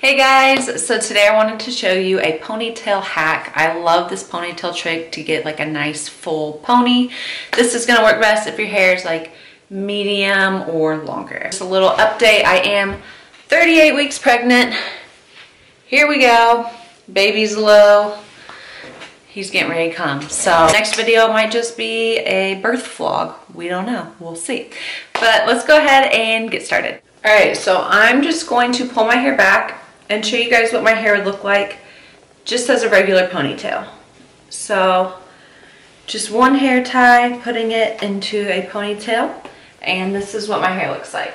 Hey guys, so today I wanted to show you a ponytail hack. I love this ponytail trick to get like a nice full pony. This is gonna work best if your hair is like medium or longer. Just a little update, I am 38 weeks pregnant. Here we go, baby's low. He's getting ready to come. So next video might just be a birth vlog. We don't know, we'll see. But let's go ahead and get started. All right, so I'm just going to pull my hair back and show you guys what my hair would look like just as a regular ponytail. So just one hair tie, putting it into a ponytail, and this is what my hair looks like.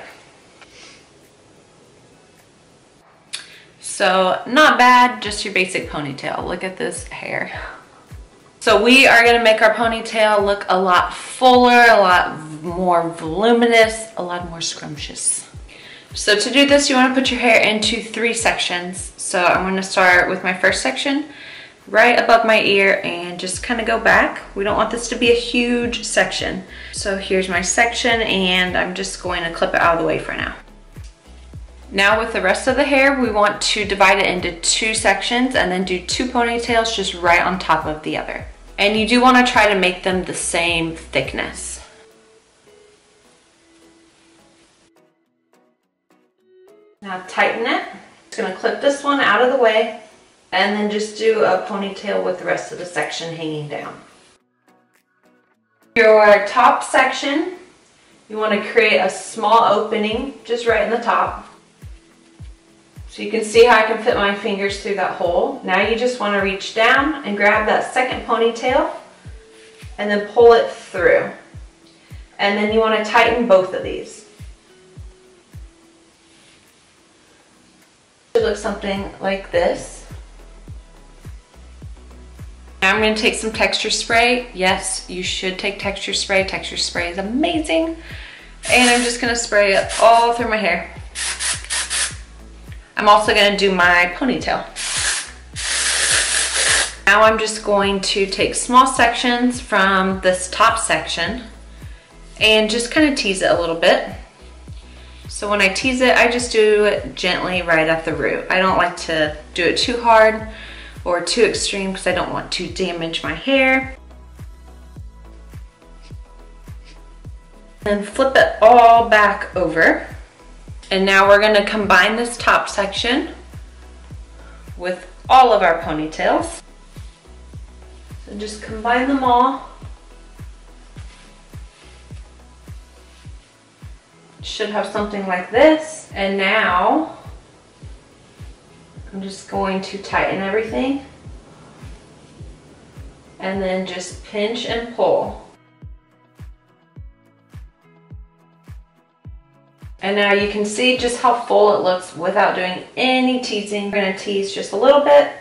So not bad, just your basic ponytail. Look at this hair. So we are gonna make our ponytail look a lot fuller, a lot more voluminous, a lot more scrumptious. So to do this, you wanna put your hair into three sections. So I'm gonna start with my first section right above my ear and just kind of go back. We don't want this to be a huge section. So here's my section and I'm just going to clip it out of the way for now. Now with the rest of the hair, we want to divide it into two sections and then do two ponytails just right on top of the other. And you do want to try to make them the same thickness. Now tighten it. Just gonna clip this one out of the way and then just do a ponytail with the rest of the section hanging down. Your top section, you wanna create a small opening just right in the top. So you can see how I can fit my fingers through that hole. Now you just wanna reach down and grab that second ponytail and then pull it through. And then you wanna tighten both of these. Look something like this. Now I'm gonna take some texture spray. Yes, you should take texture spray. Texture spray is amazing. And I'm just gonna spray it all through my hair. I'm also gonna do my ponytail. Now I'm just going to take small sections from this top section and just kind of tease it a little bit. So when I tease it, I just do it gently right at the root. I don't like to do it too hard or too extreme because I don't want to damage my hair. And flip it all back over. And now we're gonna combine this top section with all of our ponytails. So just combine them all should have something like this. And now I'm just going to tighten everything and then just pinch and pull. And now you can see just how full it looks without doing any teasing. We're gonna tease just a little bit.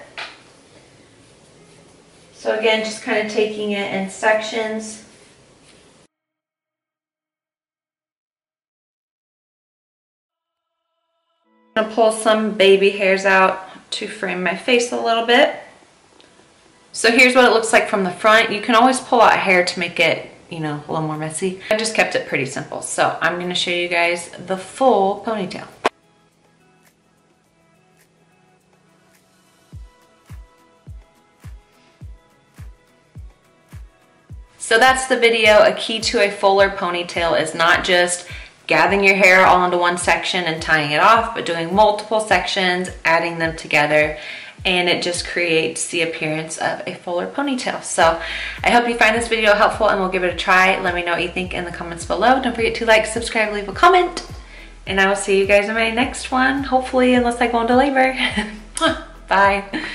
So again, just kind of taking it in sections I'm gonna pull some baby hairs out to frame my face a little bit. So here's what it looks like from the front. You can always pull out hair to make it, you know, a little more messy. I just kept it pretty simple. So I'm gonna show you guys the full ponytail. So that's the video. A key to a fuller ponytail is not just gathering your hair all into one section and tying it off, but doing multiple sections, adding them together, and it just creates the appearance of a fuller ponytail. So I hope you find this video helpful and we'll give it a try. Let me know what you think in the comments below. Don't forget to like, subscribe, leave a comment, and I will see you guys in my next one, hopefully, unless I go into labor. Bye.